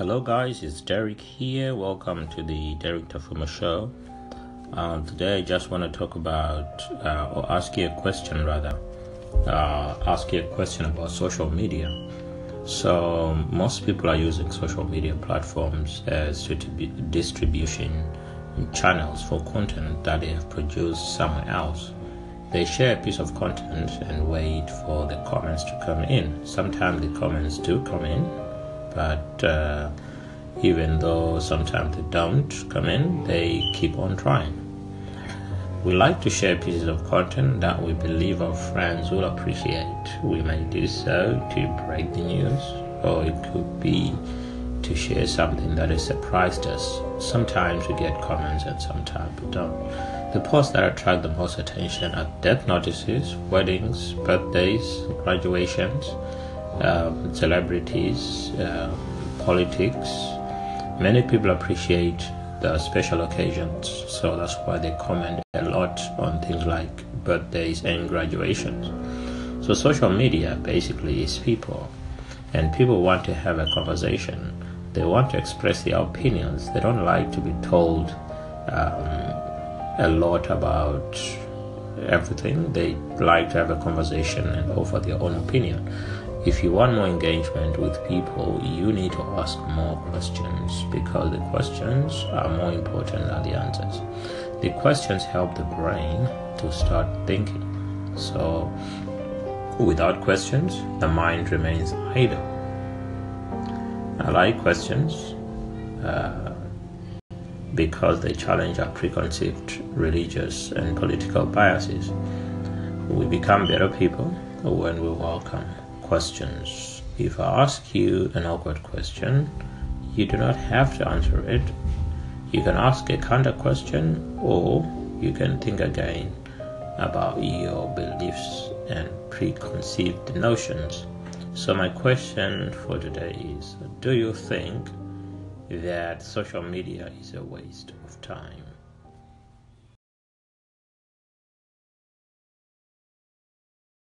Hello, guys, it's Dereck here. Welcome to the Dereck Tafuma Show. Uh, today, I just want to talk about, uh, or ask you a question rather, uh, ask you a question about social media. So, most people are using social media platforms as distribution channels for content that they have produced somewhere else. They share a piece of content and wait for the comments to come in. Sometimes the comments do come in, but uh, even though sometimes they don't come in, they keep on trying. We like to share pieces of content that we believe our friends will appreciate. We may do so to break the news, or it could be to share something that has surprised us. Sometimes we get comments and sometimes we don't. The posts that attract the most attention are death notices, weddings, birthdays, graduations, celebrities, um, politics. Many people appreciate the special occasions, so that's why they comment a lot on things like birthdays and graduations. So, social media basically is people, and people want to have a conversation. They want to express their opinions. They don't like to be told um, a lot about everything. They like to have a conversation and offer their own opinion. If you want more engagement with people, you need to ask more questions because the questions are more important than the answers. The questions help the brain to start thinking. So, without questions, the mind remains idle. I like questions uh, because they challenge our preconceived religious and political biases. We become better people when we welcome questions. If I ask you an awkward question, you do not have to answer it. You can ask a counter question or you can think again about your beliefs and preconceived notions. So, my question for today is Do you think that social media is a waste of time?